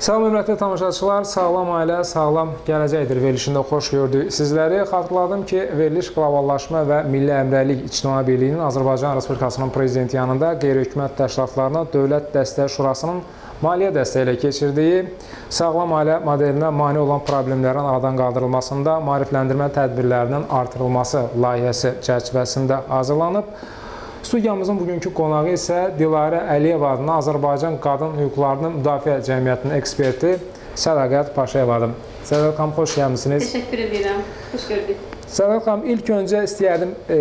Salam hörmətli tamaşaçılar, sağlam ailə, sağlam gələcəkdir verilişində xoş gördük sizləri. Xatırladım ki, veriliş qloballaşma və Milli Əmrəlik İctimai Birliyinin Azərbaycan Respublikasının prezidenti yanında qeyri-hökumət təşkilatlarına Dövlət Dəstək Şurasının maliyyə dəstəyi ilə keçirdiyi sağlam ailə modelinə mane olan problemlərin aradan qaldırılmasında maarifləndirmə tədbirlərinin artırılması layihəsi çərçivəsində hazırlanıb. Studiyamızın bugünkü qonağı isə Dilarə Əliyev adına Azərbaycan Qadın Hüquqlarının Müdafiə Cəmiyyətinin eksperti Sədaqət Paşayevadır. Sədaqət xanım, xoş gəlmisiniz. Təşəkkür edirəm. Xoş gördük. Sədaqət xanım, ilk öncə istəyərdim e,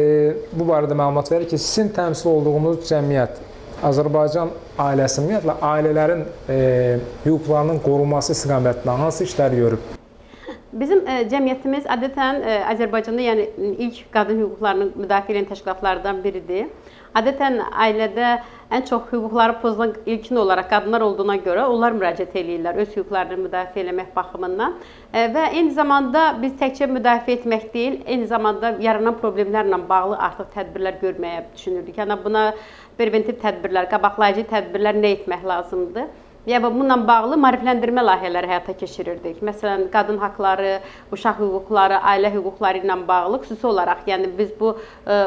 bu barədə məlumat verir ki, sizin təmsil olduğunuz cəmiyyət Azərbaycan ailəsi, ümumiyyətlə ailələrin e, hüquqlarının qorunması istiqamətində hansı işlər görüb? Bizim ə, cəmiyyətimiz adətən ə, Azərbaycanda yəni ilk qadın hüquqlarını müdafiə edən təşkilatlardan biridir. Adətən ailədə ən çox hüquqları pozulan ilkin olaraq qadınlar olduğuna görə onlar müraciət eləyirlər öz hüquqlarını müdafiə etmək baxımından. E, və eyni zamanda biz təkcə müdafiə etmək deyil, eyni zamanda yaranan problemlərlə bağlı artıq tədbirlər görməyə düşünürdük. Yəni buna preventiv tədbirlər, qabaqlayıcı tədbirlər nə etmək lazımdır? Yəni bununla bağlı maarifləndirmə layihələri həyata keçirirdik. Məsələn, qadın haqqları, uşaq hüquqları, ailə hüquqları ilə bağlı xüsusi olaraq, yəni biz bu ə,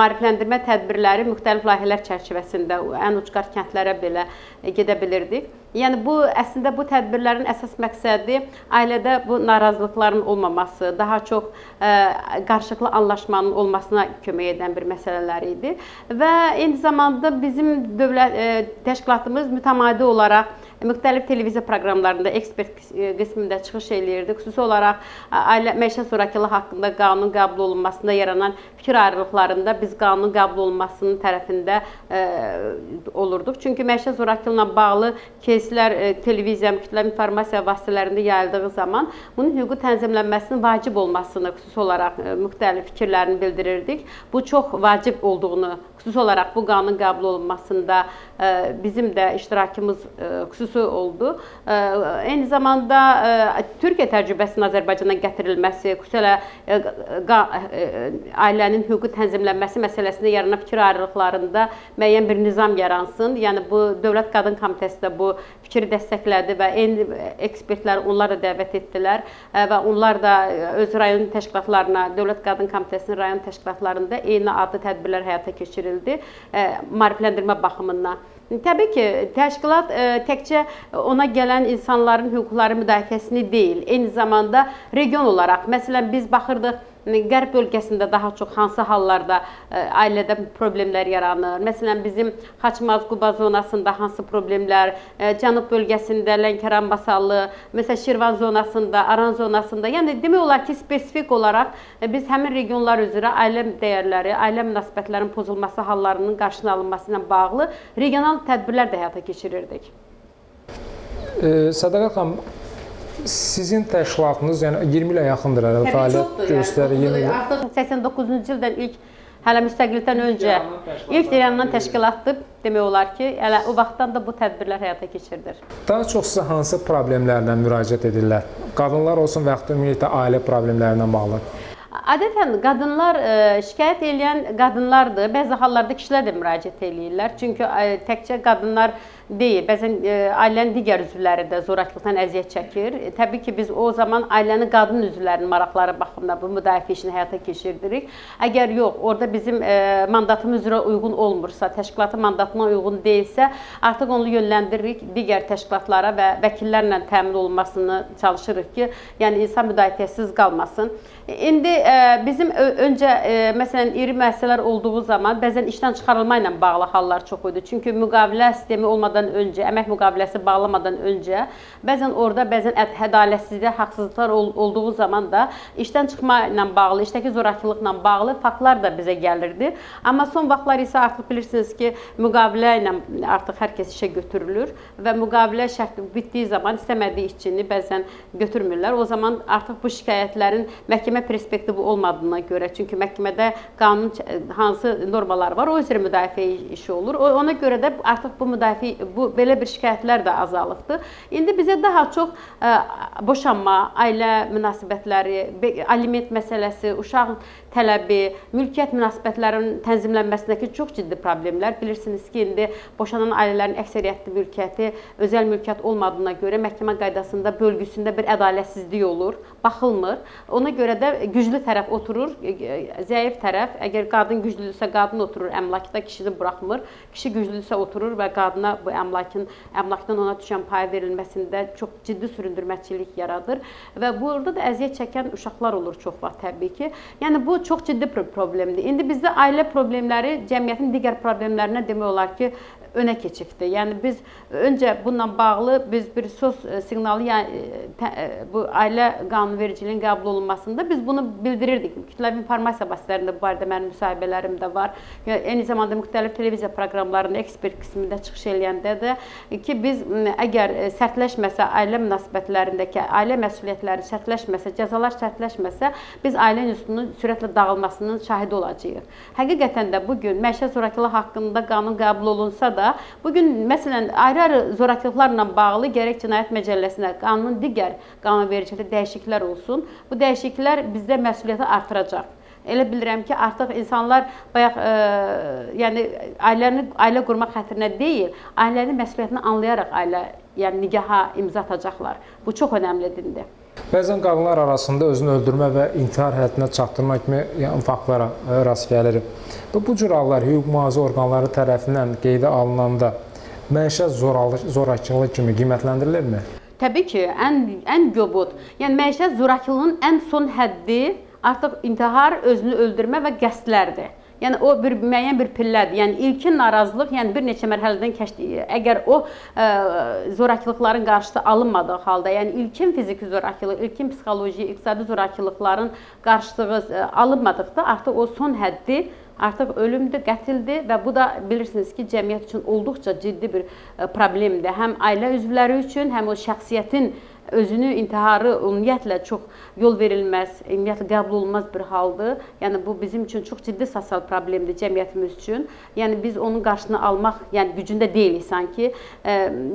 maarifləndirmə tədbirləri müxtəlif layihələr çərçivəsində ən ucqar kəndlərə belə gedə bilirdik. Yəni bu əslində bu tədbirlərin əsas məqsədi ailədə bu narazılıqların olmaması, daha çox ə, qarşılıqlı anlaşmanın olmasına kömək edən bir məsələlər idi. Və eyni zamanda bizim dövlət ə, təşkilatımız mütəmadi olaraq müxtəlif televiziya proqramlarında ekspert e, qismində çıxış eləyirdi. Xüsusi olaraq ailə məişət zorakılığı haqqında qanun qəbul olunmasında yaranan fikir ayrılıqlarında biz qanun qəbul olunmasının tərəfində e, olurduq. Çünki məişət zorakılığı ilə bağlı keyslər e, televiziya, kütləvi informasiya vasitələrində yayıldığı zaman bunun hüquqi tənzimlənməsinin vacib olmasını xüsusi olaraq müxtəlif fikirlərini bildirirdik. Bu çox vacib olduğunu, xüsusi olaraq bu qanun qəbul olunmasında bizim də iştirakımız xüsusi xüsusi oldu. Eyni zamanda Türkiyə təcrübəsinin Azərbaycana gətirilməsi, xüsusilə ailənin hüquqi tənzimlənməsi məsələsində yaranan fikir ayrılıqlarında müəyyən bir nizam yaransın. Yəni bu Dövlət Qadın Komitəsi də bu fikri dəstəklədi və eyni ekspertlər onlar da dəvət etdilər və onlar da öz rayon təşkilatlarına, Dövlət Qadın Komitəsinin rayon təşkilatlarında eyni adlı tədbirlər həyata keçirildi maarifləndirmə baxımından. Təbii ki, təşkilat ə, təkcə ona gələn insanların hüquqları müdafiəsini deyil, eyni zamanda region olaraq, məsələn biz baxırdıq Qərb bölgəsində daha çox hansı hallarda ə, ailədə problemlər yaranır? Məsələn, bizim Xaçmaz-Quba zonasında hansı problemlər, ə, Cənub bölgəsində Lənkəran Basallı, məsələn Şirvan zonasında, Aran zonasında, yəni demək olar ki, spesifik olaraq ə, biz həmin regionlar üzrə ailə dəyərləri, ailə münasibətlərinin pozulması hallarının qarşısının alınması ilə bağlı regional tədbirlər də həyata keçirirdik. Sədaqət xanım, sizin təşkilatınız yəni 20 ilə yaxındır hələ fəaliyyət göstərir. Yəni, artıq 89-cu ildən ilk hələ müstəqillikdən öncə ilk yaranan təşkilatdır. Demək olar ki, hələ o vaxtdan da bu tədbirlər həyata keçirilir. Daha çox sizə hansı problemlərlə müraciət edirlər? Qadınlar olsun və yaxud da ümumiyyətlə ailə problemlərinə bağlı. Adətən qadınlar ə, şikayət edən qadınlardır. Bəzi hallarda kişilər də müraciət eləyirlər. Çünki ə, təkcə qadınlar deyil, bəzən ə, ailənin digər üzvləri də zorakılıqdan əziyyət çəkir. E, təbii ki, biz o zaman ailənin qadın üzvlərinin maraqları baxımından bu müdafiə işini həyata keçirdirik. Əgər yox, orada bizim ə, mandatımız üzrə uyğun olmursa, təşkilatın mandatına uyğun deyilsə, artıq onu yönləndiririk digər təşkilatlara və vəkillərlə təmin olunmasını çalışırıq ki, yəni insan müdafiəsiz qalmasın. İndi ə, bizim öncə ə, məsələn iri müəssisələr olduğu zaman bəzən işdən çıxarılma ilə bağlı hallar çox idi. Çünki müqavilə sistemi olmadan öncə, əmək müqaviləsi bağlamadan öncə bəzən orada bəzən ədalətsizlik, haqsızlıqlar ol olduğu zaman da işdən çıxma ilə bağlı, işdəki zorakılıqla bağlı faktlar da bizə gəlirdi. Amma son vaxtlar isə artıq bilirsiniz ki, müqavilə ilə artıq hər kəs işə götürülür və müqavilə şərti bitdiyi zaman istəmədiyi işçini bəzən götürmürlər. O zaman artıq bu şikayətlərin məhkəmə perspektivi olmadığına görə, çünki məhkəmədə qanun hansı normalar var, o üzrə müdafiə işi olur. Ona görə də artıq bu müdafiə bu belə bir şikayətlər də azalıbdır. İndi bizə daha çox ə, boşanma, ailə münasibətləri, aliment məsələsi, uşaq tələbi, mülkiyyət münasibətlərinin tənzimlənməsindəki çox ciddi problemlər. Bilirsiniz ki, indi boşanan ailələrin əksəriyyəti mülkiyyəti özəl mülkiyyət olmadığına görə məhkəmə qaydasında bölgüsündə bir ədalətsizlik olur, baxılmır. Ona görə də güclü tərəf oturur, zəif tərəf, əgər qadın güclüdürsə, qadın oturur əmlakda, kişini buraxmır. Kişi güclüdürsə oturur və qadına bu əmlakın əmlakdan ona düşən pay verilməsində çox ciddi süründürməçilik yaradır və burada da əziyyət çəkən uşaqlar olur çox vaxt təbii ki. Yəni bu çox ciddi problemdir. İndi bizdə ailə problemləri cəmiyyətin digər problemlərinə demək olar ki, önə keçibdir. Yəni biz öncə bununla bağlı biz bir sos siqnalı, yəni tə, bu ailə qanunvericiliyinin qəbul olunmasında biz bunu bildirirdik. Kütləvi informasiya vasitələrində bu barədə mənim müsahibələrim də var. Eyni zamanda müxtəlif televiziya proqramlarında ekspert qismində çıxış eləyəndə də ki, biz əgər sərtləşməsə ailə münasibətlərindəki ailə məsuliyyətləri sərtləşməsə, cəzalar sərtləşməsə, biz ailə institutunun sürətlə dağılmasının şahidi olacağıq. Həqiqətən də bu gün məişət zorakılıq haqqında qanun qəbul olunsa da da bu gün məsələn ayrı-ayrı zorakılıqlarla bağlı gərək Cinayət Məcəlləsinə, qanunun digər qanunvericilikdə dəyişikliklər olsun. Bu dəyişikliklər bizdə məsuliyyəti artıracaq. Elə bilirəm ki, artıq insanlar bayaq e, yəni ailəni ailə qurmaq xətrinə deyil, ailənin məsuliyyətini anlayaraq ailə, yəni nikaha imza atacaqlar. Bu çox önəmlidir. Bəzən qadınlar arasında özünü öldürmə və intihar həddinə çatdırma kimi yəni, faktlara e, rast gəlir. Və bu cür hallar hüquq mühafizə orqanları tərəfindən qeydə alınanda məişət zorakılıq kimi qiymətləndirilirmi? Təbii ki, ən ən göbut. Yəni məişət zorakılığının ən son həddi artıq intihar, özünü öldürmə və qəsdlərdir. Yəni o bir müəyyən bir pillədir. Yəni ilkin narazılıq, yəni bir neçə mərhələdən keçdi. Əgər o ə, zorakılıqların qarşısı alınmadığı halda, yəni ilkin fiziki zorakılıq, ilkin psixoloji, iqtisadi zorakılıqların qarşılığı ə, alınmadıqda artıq o son həddi artıq ölümdür, qətildir və bu da bilirsiniz ki, cəmiyyət üçün olduqca ciddi bir problemdir. Həm ailə üzvləri üçün, həm o şəxsiyyətin özünü intiharı ümumiyyətlə çox yol verilməz, ümumiyyətlə qəbul olunmaz bir haldır. Yəni bu bizim üçün çox ciddi sosial problemdir cəmiyyətimiz üçün. Yəni biz onun qarşısını almaq, yəni gücündə deyilik sanki. E,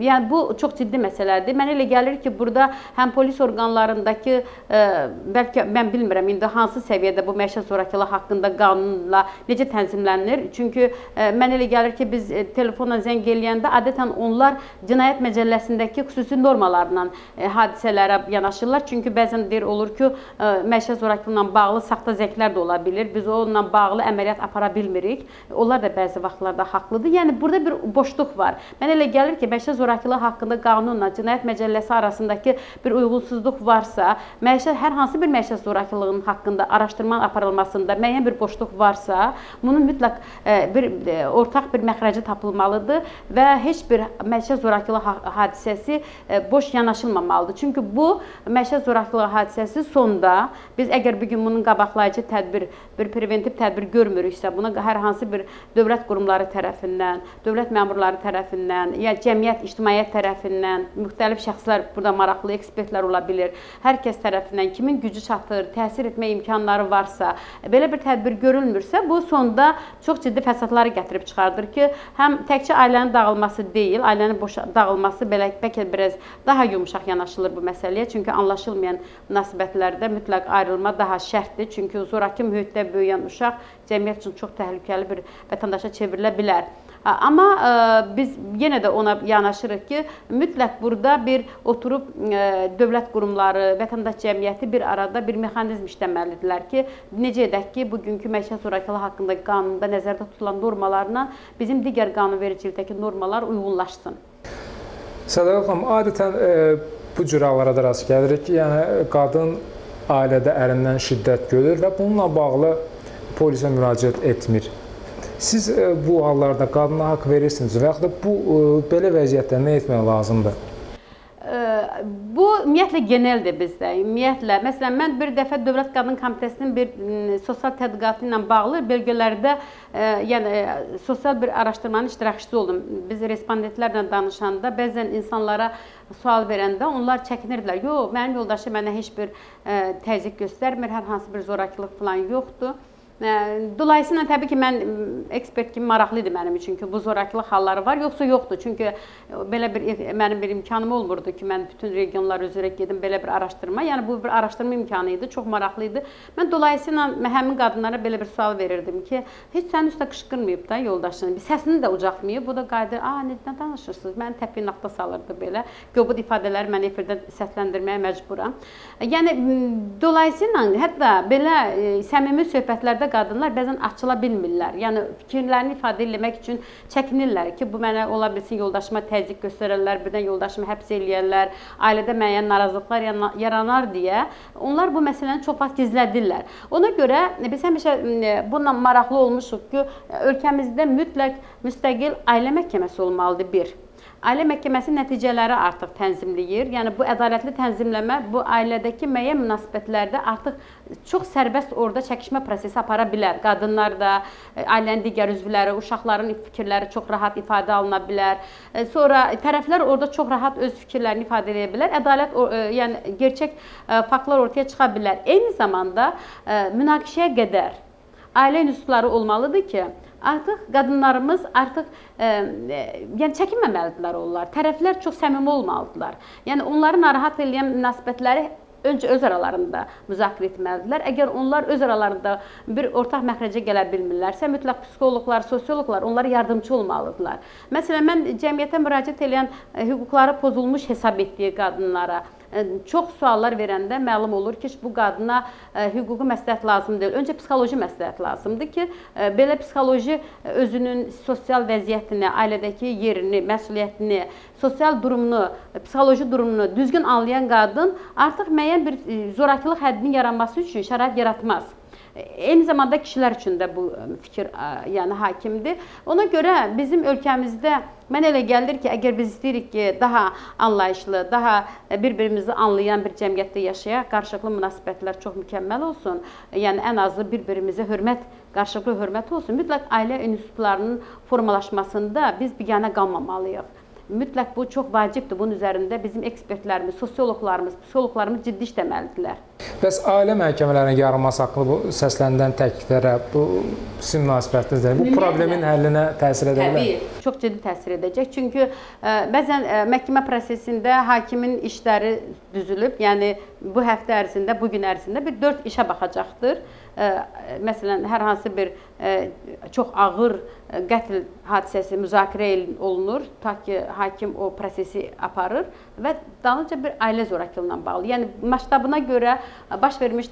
yəni bu çox ciddi məsələdir. Mənə elə gəlir ki, burada həm polis orqanlarındakı e, bəlkə mən bilmirəm indi hansı səviyyədə bu məişət zorakılıq haqqında qanunla necə tənzimlənir? Çünki e, mənə elə gəlir ki, biz telefonla zəng eləyəndə adətən onlar cinayət məcəlləsindəki xüsusi normalarla e, hadisələrə yanaşırlar. Çünki bəzən deyir olur ki, e, məişət zorakılığı ilə bağlı saxta zənglər də ola bilər. Biz onunla bağlı əməliyyat apara bilmirik. Onlar da bəzi vaxtlarda haqlıdır. Yəni burada bir boşluq var. Mənə elə gəlir ki, məişət zorakılığı haqqında qanunla Cinayət Məcəlləsi arasındakı bir uyğunsuzluq varsa, məişət hər hansı bir məişət zorakılığının haqqında araşdırma aparılmasında müəyyən bir boşluq varsa, bunun mütləq e, bir e, ortaq bir məxrəci tapılmalıdır və heç bir məişət zorakılığı hadisəsi boş yanaşılmamalıdır. Çünki bu məişət zorakılığı hadisəsi sonda biz əgər bu gün bunun qabaqlayıcı tədbir, bir preventiv tədbir görmürüksə, buna hər hansı bir dövlət qurumları tərəfindən, dövlət məmurları tərəfindən, ya cəmiyyət, ictimaiyyət tərəfindən, müxtəlif şəxslər burada maraqlı ekspertlər ola bilər. Hər kəs tərəfindən kimin gücü çatır, təsir etmə imkanları varsa, belə bir tədbir görülmürsə, bu sonda çox ciddi fəsadları gətirib çıxardır ki, həm təkcə ailənin dağılması deyil, ailənin boşa dağılması belə bəlkə biraz daha yumşaq yanaşılır yanaşılır bu məsələyə. Çünki anlaşılmayan münasibətlərdə mütləq ayrılma daha şərtdir. Çünki zorakı mühitdə böyüyən uşaq cəmiyyət üçün çox təhlükəli bir vətəndaşa çevrilə bilər. Amma ə, e, biz yenə də ona yanaşırıq ki, mütləq burada bir oturub ə, e, dövlət qurumları, vətəndaş cəmiyyəti bir arada bir mexanizm işləməlidirlər ki, necə edək ki, bugünkü məişət zorakılığı haqqında qanunda nəzərdə tutulan normalarla bizim digər qanunvericilikdəki normalar uyğunlaşsın. Sədaqət xanım, adətən e, bu cür hallara da rast gəlirik yəni qadın ailədə ərindən şiddət görür və bununla bağlı polisə müraciət etmir. Siz e, bu hallarda qadına haqq verirsiniz və yaxud da bu e, belə vəziyyətdə nə etmək lazımdır? Bu ümumiyyətlə genəldir bizdə. Ümumiyyətlə, məsələn, mən bir dəfə Dövlət Qadın Komitəsinin bir sosial tədqiqatı ilə bağlı bölgələrdə, ə, yəni sosial bir araşdırmanın iştirakçısı oldum. Biz respondentlərlə danışanda bəzən insanlara sual verəndə onlar çəkinirdilər. Yox, mənim yoldaşım mənə heç bir ə, təzyiq göstərmir, hər hansı bir zorakılıq falan yoxdur. Dolayısıyla təbii ki, mən ekspert kimi maraqlı idi mənim üçün ki, bu zorakılıq halları var, yoxsa yoxdur. Çünki belə bir mənim bir imkanım olmurdu ki, mən bütün regionlar üzrə gedim belə bir araşdırma. Yəni bu bir araşdırma imkanı idi, çox maraqlı idi. Mən dolayısıyla həmin qadınlara belə bir sual verirdim ki, heç sənin üstə qışqırmayıb da yoldaşın, səsini də ucaltmayıb. Bu da qayıdır, "A, necə danışırsınız?" Məni təpinaqda salırdı belə. Qobud ifadələri mən efirdə səsləndirməyə məcburam. Yəni dolayısıyla hətta belə səmimi söhbətlərdə qadınlar bəzən açıla bilmirlər. Yəni fikirlərini ifadə etmək üçün çəkinirlər ki, bu mənə ola bilsin yoldaşıma təzyiq göstərərlər, birdən yoldaşımı həbs eləyərlər, ailədə müəyyən narazılıqlar yaranar deyə onlar bu məsələni çox vaxt gizlədirlər. Ona görə biz həmişə bununla maraqlı olmuşuq ki, ölkəmizdə mütləq müstəqil ailə məhkəməsi olmalıdır bir. Ailə Məhkəməsi nəticələri artıq tənzimləyir. Yəni bu ədalətli tənzimləmə bu ailədəki müəyyən münasibətlərdə artıq çox sərbəst orada çəkişmə prosesi apara bilər. Qadınlar da, ailənin digər üzvləri, uşaqların fikirləri çox rahat ifadə alına bilər. Sonra tərəflər orada çox rahat öz fikirlərini ifadə edə bilər. Ədalət yəni gerçək faktlar ortaya çıxa bilər. Eyni zamanda münaqişəyə qədər ailə institutları olmalıdır ki, artıq qadınlarımız artıq ə, yəni çəkinməməlidirlər onlar. Tərəflər çox səmimi olmalıdırlar. Yəni onları narahat edən münasibətləri öncə öz aralarında müzakirə etməlidirlər. Əgər onlar öz aralarında bir ortaq məxrəcə gələ bilmirlərsə, mütləq psixoloqlar, sosioloqlar onlara yardımçı olmalıdırlar. Məsələn, mən cəmiyyətə müraciət edən hüquqları pozulmuş hesab etdiyi qadınlara çox suallar verəndə məlum olur ki, bu qadına hüquqi məsləhət lazım deyil. Öncə psixoloji məsləhət lazımdır ki, belə psixoloji özünün sosial vəziyyətini, ailədəki yerini, məsuliyyətini, sosial durumunu, psixoloji durumunu düzgün anlayan qadın artıq müəyyən bir zorakılıq həddinin yaranması üçün şərait yaratmaz. Eyni zamanda kişilər üçün də bu fikir yəni hakimdir. Ona görə bizim ölkəmizdə mən elə gəlir ki, əgər biz istəyirik ki, daha anlayışlı, daha bir-birimizi anlayan bir cəmiyyətdə yaşayaq, qarşılıqlı münasibətlər çox mükəmməl olsun. Yəni ən azı bir-birimizə hörmət, qarşılıqlı hörmət olsun. Mütləq ailə institutlarının formalaşmasında biz biganə qalmamalıyıq. Mütləq bu çox vacibdir. Bunun üzərində bizim ekspertlərimiz, sosioloqlarımız, psixoloqlarımız ciddi işləməlidirlər. Bəs ailə məhkəmələrinin yaranması haqqında bu səslənilən təkliflərə, bu sizin münasibətiniz nədir? Bu problemin həllinə təsir edə bilər? Təbii, çox ciddi təsir edəcək. Çünki ə, bəzən ə, məhkəmə prosesində hakimin işləri düzülüb, yəni bu həftə ərzində, bu gün ərzində bir 4 işə baxacaqdır. Ə, məsələn, hər hansı bir ə, çox ağır qətl hadisəsi müzakirə olunur, ta ki hakim o prosesi aparır və dalınca bir ailə zorakılığına bağlı. Yəni masştabına görə baş vermiş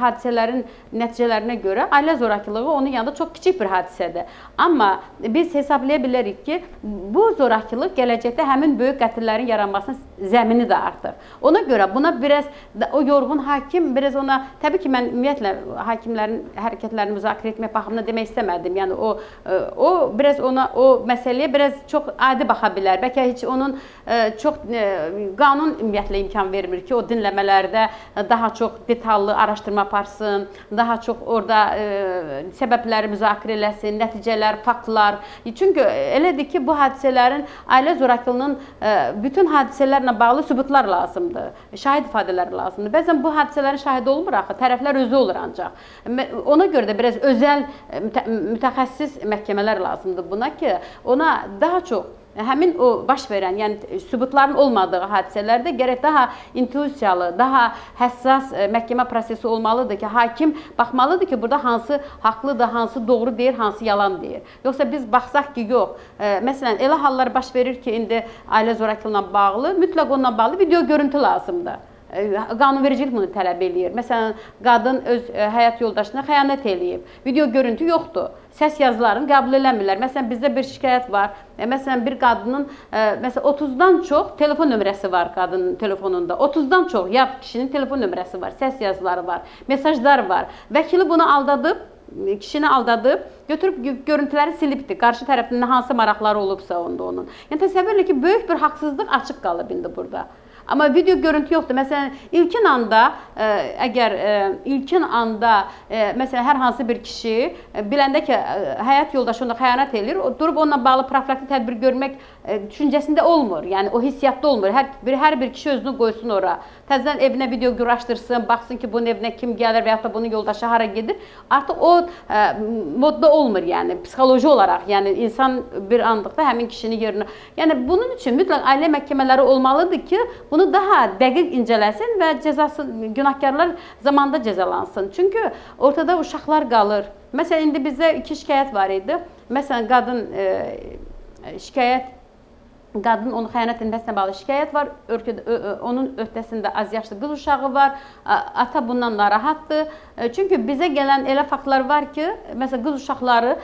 hadisələrin nəticələrinə görə ailə zorakılığı onun yanında çox kiçik bir hadisədir. Amma biz hesablaya bilərik ki, bu zorakılıq gələcəkdə həmin böyük qətllərin yaranmasının zəmini də artır. Ona görə buna biraz o yorğun hakim biraz ona təbii ki mən ümumiyyətlə hakimlərin hərəkətlərini müzakirə etmək baxımından demək istəmədim. Yəni o o biraz ona o məsələyə biraz çox adi baxa bilər. Bəlkə heç onun çox qanun ümumiyyətlə imkan vermir ki, o dinləmələrdə daha çox detallı araşdırma aparsın, daha çox orada səbəbləri müzakirə eləsin, nəticələr, faktlar. Çünki elədir ki, bu hadisələrin ailə zorakılığının bütün hadisələrlə bağlı sübutlar lazımdır. Şahid ifadələri lazımdır. Bəzən bu hadisələrin şahidi olmur axı, tərəflər özü olur ancaq. Ona görə də biraz özəl mütəxəssis məhkəmələr lazımdır buna ki, ona daha çox həmin o baş verən, yəni sübutların olmadığı hadisələrdə gərək daha intuisiyalı, daha həssas məhkəmə prosesi olmalıdır ki, hakim baxmalıdır ki, burada hansı haqlıdır, hansı doğru deyir, hansı yalan deyir. Yoxsa biz baxsaq ki, yox. Məsələn, elə hallar baş verir ki, indi ailə zorakılığına bağlı, mütləq onunla bağlı video görüntü lazımdır qanunvericilik bunu tələb eləyir. Məsələn, qadın öz həyat yoldaşına xəyanət eləyib. Video görüntü yoxdur səs yazılarını qəbul eləmirlər. Məsələn, bizdə bir şikayət var. E, məsələn, bir qadının e, məsələn 30-dan çox telefon nömrəsi var qadının telefonunda. 30-dan çox ya kişinin telefon nömrəsi var, səs yazıları var, mesajlar var. Vəkili bunu aldadıb kişini aldadıb, götürüb görüntüləri silibdi. Qarşı tərəfində hansı maraqları olubsa onda onun. Yəni təsəvvür elə ki, böyük bir haqsızlıq açıq qalıb indi burada. Amma video görüntü yoxdur. Məsələn, ilkin anda ə, əgər ə, ilkin anda ə, məsələn hər hansı bir kişi ə, biləndə ki, ə, həyat yoldaşı ona xəyanət eləyir, o durub onunla bağlı profilaktik tədbir görmək ə, düşüncəsində olmur. Yəni o hissiyatda olmur. Hər bir hər bir kişi özünü qoysun ora. Təzədən evinə video quraşdırsın, baxsın ki, bunun evinə kim gəlir və ya da bunun yoldaşı hara gedir. Artıq o ə, modda olmur, yəni psixoloji olaraq. Yəni insan bir anlıqda həmin kişinin yerinə. Yəni bunun üçün mütləq ailə məhkəmələri olmalıdır ki, bunu daha dəqiq incələsin və cəzası günahkarlar zamanında cəzalansın. Çünki ortada uşaqlar qalır. Məsələn indi bizdə iki şikayət var idi. Məsələn qadın e, şikayət qadın onu xəyanət etməsinə bağlı şikayət var. Ölkədə ö, ö, onun öhdəsində az yaşlı qız uşağı var. Ata bundan narahatdır. Çünki bizə gələn elə faktlar var ki, məsələn qız uşaqları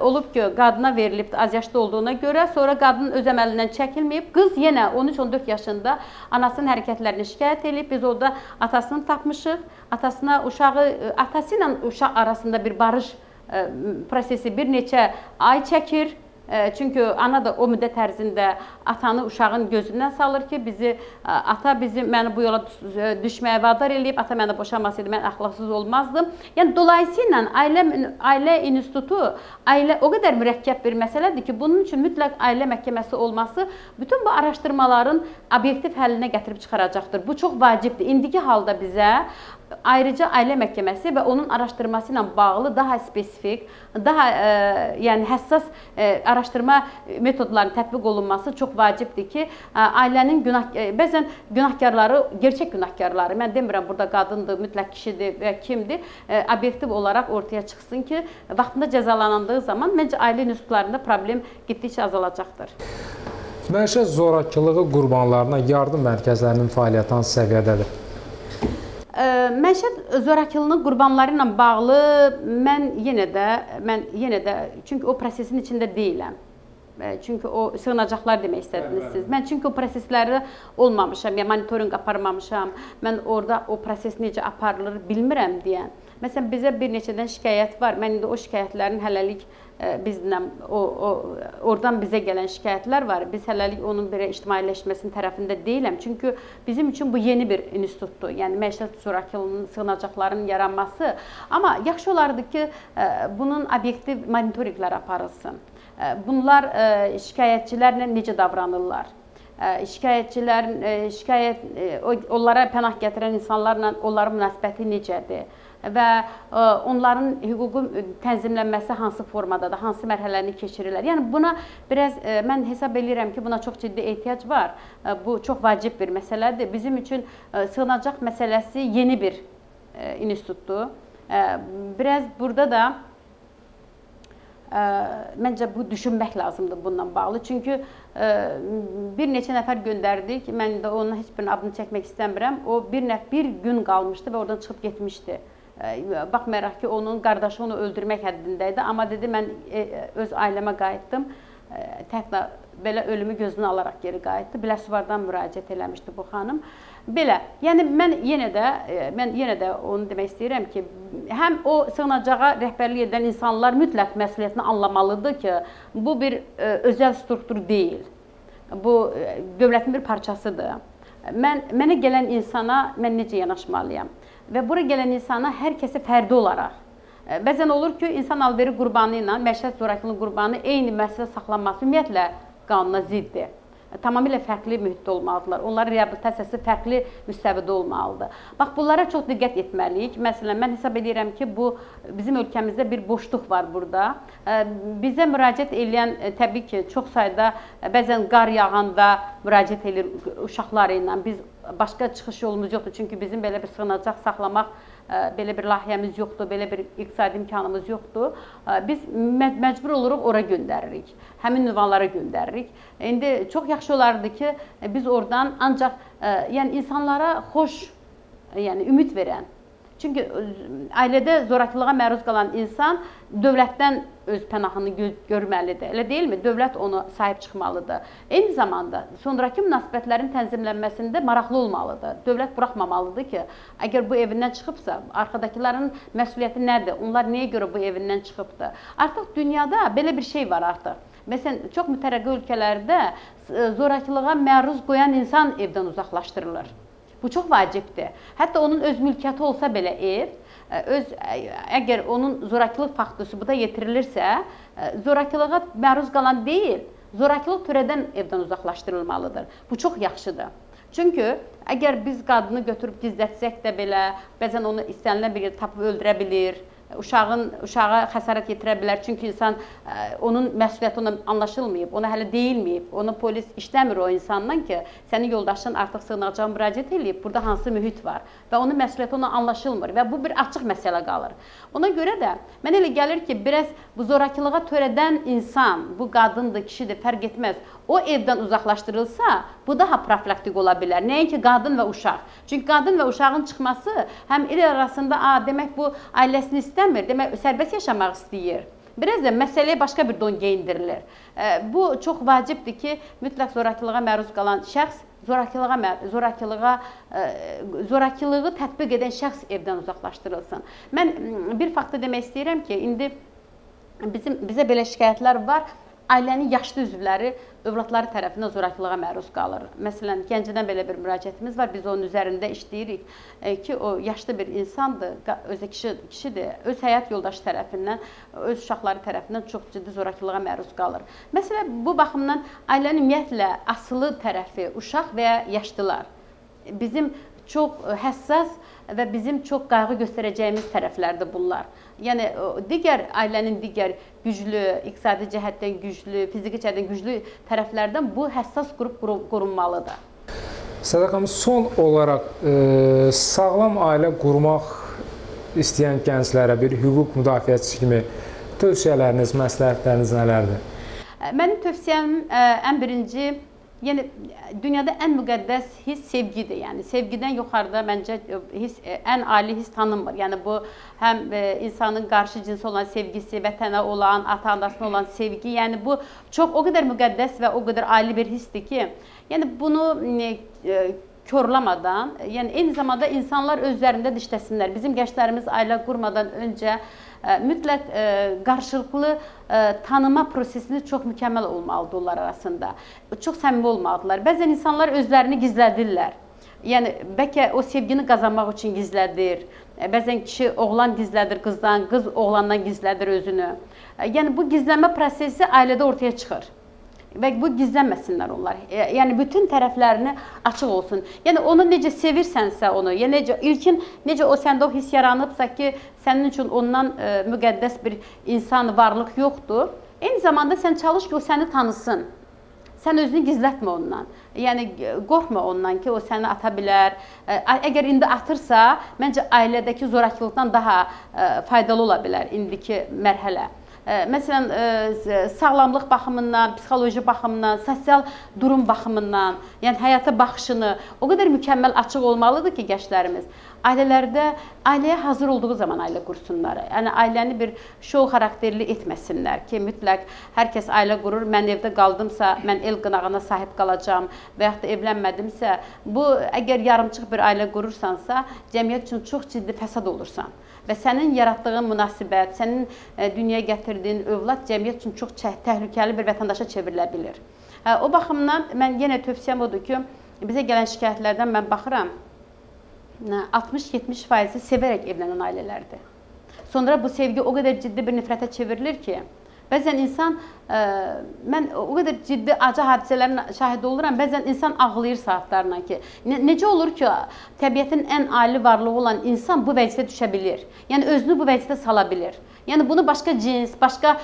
olub ki, qadına verilib az yaşlı olduğuna görə, sonra qadın öz əməlindən çəkilməyib. Qız yenə 13-14 yaşında anasının hərəkətlərini şikayət edib. Biz orada atasını tapmışıq. Atasına uşağı atası ilə uşaq arasında bir barış prosesi bir neçə ay çəkir. Çünki ana da o müddət ərzində atanı uşağın gözündən salır ki, bizi ata bizi məni bu yola düşməyə vadar eləyib, ata məni boşamasaydı mən əxlaqsız olmazdım. Yəni dolayısıyla ailə ailə institutu ailə o qədər mürəkkəb bir məsələdir ki, bunun üçün mütləq ailə məhkəməsi olması bütün bu araşdırmaların obyektiv həllinə gətirib çıxaracaqdır. Bu çox vacibdir. İndiki halda bizə ayrıca ailə məhkəməsi və onun araşdırması ilə bağlı daha spesifik, daha ə, yəni həssas ə, araşdırma metodlarının tətbiq olunması çox vacibdir ki, ə, ailənin günah ə, bəzən günahkarları, gerçək günahkarları, mən demirəm burada qadındır, mütləq kişidir və kimdir, ə, obyektiv olaraq ortaya çıxsın ki, vaxtında cəzalanandığı zaman məncə ailə institutlarında problem getdikcə azalacaqdır. Məişət zorakılığı qurbanlarına yardım mərkəzlərinin fəaliyyəti hansı səviyyədədir? Məişət zorakılığının qurbanları ilə bağlı mən yenə də mən yenə də çünki o prosesin içində deyiləm. Çünki o sığınacaqlar demək istədiniz siz. Mən çünki o prosesləri olmamışam, ya monitorinq aparmamışam. Mən orada o proses necə aparılır bilmirəm deyən. Məsələn, bizə bir neçədən şikayət var. Mən indi o şikayətlərin hələlik e, bizlə o, o oradan bizə gələn şikayətlər var. Biz hələlik onun belə ictimailəşməsinin tərəfində deyiləm. Çünki bizim üçün bu yeni bir institutdur. Yəni məişət zorakılığının, sığınacaqların yaranması. Amma yaxşı olardı ki, e, bunun obyektiv monitorinqlər aparılsın. E, bunlar şikayətçilərlə necə davranırlar? şikayətçilərin şikayət onlara pənah gətirən insanlarla onların münasibəti necədir? Və e, onların hüququ tənzimlənməsi hansı formadadır, hansı mərhələni keçirirlər. Yəni buna biraz e, mən hesab eləyirəm ki, buna çox ciddi ehtiyac var. E, bu çox vacib bir məsələdir. Bizim üçün sığınacaq məsələsi yeni bir institutdur. Biraz burada da Ə, məncə bu düşünmək lazımdır bununla bağlı. Çünki ə, bir neçə nəfər göndərdik. Mən də onun heç birinin adını çəkmək istəmirəm. O bir nəf bir gün qalmışdı və oradan çıxıb getmişdi baxmayaraq ki, onun qardaşı onu öldürmək həddində idi, amma dedi mən e, öz ailəmə qayıtdım. Təklə belə ölümü gözünə alaraq geri qayıtdı. Biləsuvardan müraciət eləmişdi bu xanım. Belə, yəni mən yenə də e, mən yenə də onu demək istəyirəm ki, həm o sığınacağa rəhbərlik edən insanlar mütləq məsuliyyətini anlamalıdır ki, bu bir e, özəl struktur deyil. Bu dövlətin bir parçasıdır. Mən mənə gələn insana mən necə yanaşmalıyam? və bura gələn insana hər kəsi fərdi olaraq e, Bəzən olur ki, insan alveri qurbanı ilə məişət zorakılığının qurbanı eyni müəssisədə saxlanması ümumiyyətlə qanuna ziddir tamamilə fərqli mühitdə olmalıdırlar. Onların reabilitasiyası fərqli müstəvidə olmalıdır. Bax bunlara çox diqqət etməliyik. Məsələn, mən hesab edirəm ki, bu bizim ölkəmizdə bir boşluq var burada. Bizə müraciət edən təbii ki, çox sayda bəzən qar yağanda müraciət edir uşaqları ilə. Biz başqa çıxış yolumuz yoxdur. Çünki bizim belə bir sığınacaq saxlamaq belə bir layihəmiz yoxdur, belə bir iqtisadi imkanımız yoxdur. Biz məcbur oluruq ora göndəririk. Həmin ünvanlara göndəririk. İndi çox yaxşı olardı ki, biz oradan ancaq yəni insanlara xoş, yəni ümid verən Çünki ailədə zorakılığa məruz qalan insan dövlətdən öz pənahını gö görməlidir. Elə deyilmi? Dövlət ona sahib çıxmalıdır. Eyni zamanda sonrakı münasibətlərin tənzimlənməsində maraqlı olmalıdır. Dövlət buraxmamalıdır ki, əgər bu evindən çıxıbsa, arxadakıların məsuliyyəti nədir? Onlar nəyə görə bu evindən çıxıbdı? Artıq dünyada belə bir şey var artıq. Məsələn, çox mütərəqqi ölkələrdə zorakılığa məruz qoyan insan evdən uzaqlaşdırılır. Bu çox vacibdir. Hətta onun öz mülkiyyəti olsa belə ev, e, öz əgər onun zorakılıq faktı sübuta yetirilirsə, zorakılığa məruz qalan deyil, zorakılıq törədən evdən uzaqlaşdırılmalıdır. Bu çox yaxşıdır. Çünki əgər biz qadını götürüb gizlətsək də belə, bəzən onu istənilən bir yerdə tapıb öldürə bilir, uşağın uşağa xəsarət yetirə bilər. Çünki insan ə, onun məsuliyyəti ona anlaşılmayıb, ona hələ deyilməyib. Onu polis işləmir o insandan ki, sənin yoldaşın artıq sığınacaq müraciət eləyib. Burada hansı mühit var və onun məsuliyyəti ona anlaşılmır və bu bir açıq məsələ qalır. Ona görə də mənə elə gəlir ki, biraz bu zorakılığa törədən insan, bu qadındır, kişidir, fərq etməz. O evdən uzaqlaşdırılsa, bu daha profilaktik ola bilər. Nəinki qadın və uşaq. Çünki qadın və uşağın çıxması həm il arasında, a, demək bu ailəsini istəmir, demək sərbəst yaşamaq istəyir. Biraz da məsələyə başqa bir don geyindirilir. Bu çox vacibdir ki, mütləq zorakılığa məruz qalan şəxs zorakılığa zorakılığa zorakılığı tətbiq edən şəxs evdən uzaqlaşdırılsın. Mən bir faktı demək istəyirəm ki, indi bizim bizə belə şikayətlər var ailənin yaşlı üzvləri övladları tərəfindən zorakılığa məruz qalır. Məsələn, Gəncədən belə bir müraciətimiz var. Biz onun üzərində işləyirik e, ki, o yaşlı bir insandır, özü kişi kişidir, öz həyat yoldaşı tərəfindən, öz uşaqları tərəfindən çox ciddi zorakılığa məruz qalır. Məsələn, bu baxımdan ailənin ümumiyyətlə asılı tərəfi uşaq və ya yaşlılar bizim çox həssas və bizim çox qayğı göstərəcəyimiz tərəflərdir bunlar. Yəni digər ailənin digər güclü, iqtisadi cəhətdən güclü, fiziki cəhətdən güclü tərəflərdən bu həssas qrup qorunmalıdır. Sədaq xanım, son olaraq e, sağlam ailə qurmaq istəyən gənclərə bir hüquq müdafiəçisi kimi tövsiyələriniz, məsləhətləriniz nələrdir? Mənim tövsiyəm ə, ən birinci Yəni dünyada ən müqəddəs hiss sevgidir. Yəni sevgidən yuxarıda məncə hiss ən ali hiss tanınmır. Yəni bu həm e, insanın qarşı cinsə olan sevgisi, vətənə olan, ata-anasına olan sevgi, yəni bu çox o qədər müqəddəs və o qədər ali bir hissdir ki, yəni bunu e, korlamadan, yəni eyni zamanda insanlar özlərində dişləsinlər. Bizim gənclərimiz ailə qurmadan öncə mütləq qarşılıqlı tanıma prosesini çox mükəmməl olmalıdır onlar arasında. Çox səmimi olmalıdırlar. Bəzən insanlar özlərini gizlədirlər. Yəni bəlkə o sevgini qazanmaq üçün gizlədir. Bəzən kişi oğlan gizlədir qızdan, qız oğlandan gizlədir özünü. Yəni bu gizlənmə prosesi ailədə ortaya çıxır və bu gizlənməsinlər onlar. E, yəni bütün tərəflərini açıq olsun. Yəni onu necə sevirsənsə onu, yəni necə ilkin necə o səndə o hiss yaranıbsa ki, sənin üçün ondan ə, e, müqəddəs bir insan varlıq yoxdur. Eyni zamanda sən çalış ki, o səni tanısın. Sən özünü gizlətmə ondan. Yəni qorxma ondan ki, o səni ata bilər. E, əgər indi atırsa, məncə ailədəki zorakılıqdan daha ə, faydalı ola bilər indiki mərhələ. Məsələn, sağlamlıq baxımından, psixoloji baxımından, sosial durum baxımından, yəni həyata baxışını o qədər mükəmməl açıq olmalıdır ki, gənclərimiz ailələrdə ailəyə hazır olduğu zaman ailə qursunlar. Yəni ailəni bir şou xarakterli etməsinlər ki, mütləq hər kəs ailə qurur. Mən evdə qaldımsa, mən el qınağına sahib qalacağam və yaxud da evlənmədimsə, bu əgər yarımçıq bir ailə qurursansa, cəmiyyət üçün çox ciddi fəsad olursan və sənin yaratdığın münasibət, sənin e, dünyaya gətirdiyin övlad cəmiyyət üçün çox təhlükəli bir vətəndaşa çevrilə bilər. O baxımdan mən yenə tövsiyəm odur ki, bizə gələn şikayətlərdən mən baxıram 60-70 faizi sevərək evlənən ailələrdir. Sonra bu sevgi o qədər ciddi bir nifrətə çevrilir ki, bəzən insan ə, mən o qədər ciddi acı hadisələrin şahid oluram. Bəzən insan ağlayır saatlarla ki, ne, necə olur ki, təbiətin ən ali varlığı olan insan bu vəziyyətə düşə bilir. Yəni özünü bu vəziyyətə sala bilir. Yəni bunu başqa cins, başqa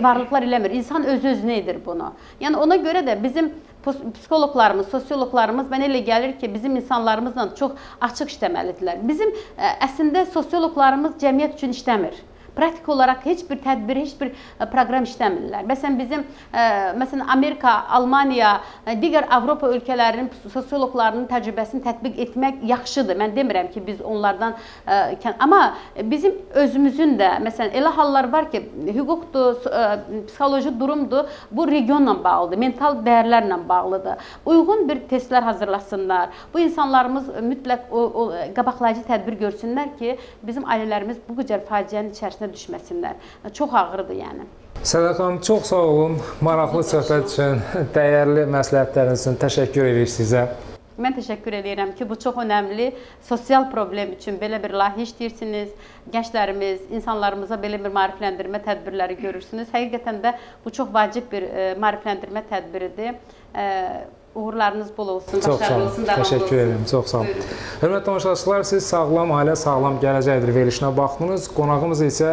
varlıqlar eləmir. İnsan öz-özünə edir bunu. Yəni ona görə də bizim psixoloqlarımız, sosioloqlarımız mənə elə gəlir ki, bizim insanlarımızla çox açıq işləməlidirlər. Bizim əslində sosioloqlarımız cəmiyyət üçün işləmir praktik olaraq heç bir tədbir, heç bir e, proqram işləmirlər. Məsələn bizim e, məsələn Amerika, Almaniya, e, digər Avropa ölkələrinin sosioloqlarının təcrübəsini tətbiq etmək yaxşıdır. Mən demirəm ki, biz onlardan amma bizim özümüzün də məsələn elə hallar var ki, hüquqdur, psixoloji durumdur, bu regionla bağlıdır, mental dəyərlərlə bağlıdır. Uyğun bir testlər hazırlasınlar. Bu insanlarımız mütləq o, o qabaqlayıcı tədbir görsünlər ki, bizim ailələrimiz bu qədər faciənin içərisində içərisinə düşməsinlər. Çox ağırdır yəni. Sədaq xanım, çox sağ olun. Maraqlı söhbət üçün, dəyərli məsləhətləriniz üçün təşəkkür edirik sizə. Mən təşəkkür edirəm ki, bu çox önəmli sosial problem üçün belə bir layihə işləyirsiniz. Gənclərimiz, insanlarımıza belə bir maarifləndirmə tədbirləri görürsünüz. Həqiqətən də bu çox vacib bir e, maarifləndirmə tədbiridir. Uğurlarınız bol olsun, Çox başarılı olsun, Təşəkkür olsun. edirəm. Çox sağ olun. Hörmətli tamaşaçılar, siz Sağlam Ailə Sağlam Gələcəkdir verilişinə baxdınız. Qonağımız isə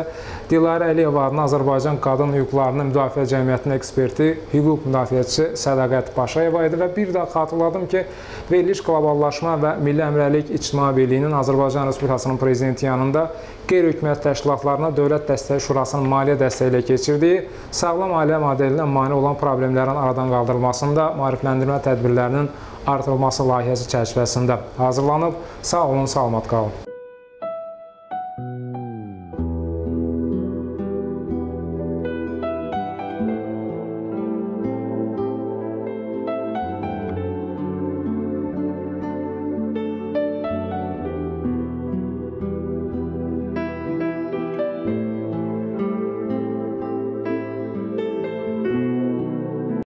Dilarə Əliyeva adına Azərbaycan Qadın Hüquqlarının Müdafiə Cəmiyyətinin eksperti, hüquq müdafiəçisi Sədaqət Paşayeva idi və bir də xatırladım ki, veriliş qloballaşma və Milli Əmrəlik İctimai Birliyinin Azərbaycan Respublikasının prezidenti yanında qeyri-hökumət təşkilatlarına Dövlət Dəstəyi Şurasının maliyyə dəstəyi ilə keçirdiyi sağlam ailə modelinə mane olan problemlərin aradan qaldırılmasında maarifləndirmə tədbirlərinin artırılması layihəsi çərçivəsində hazırlanıb. Sağ olun, salamat qalın.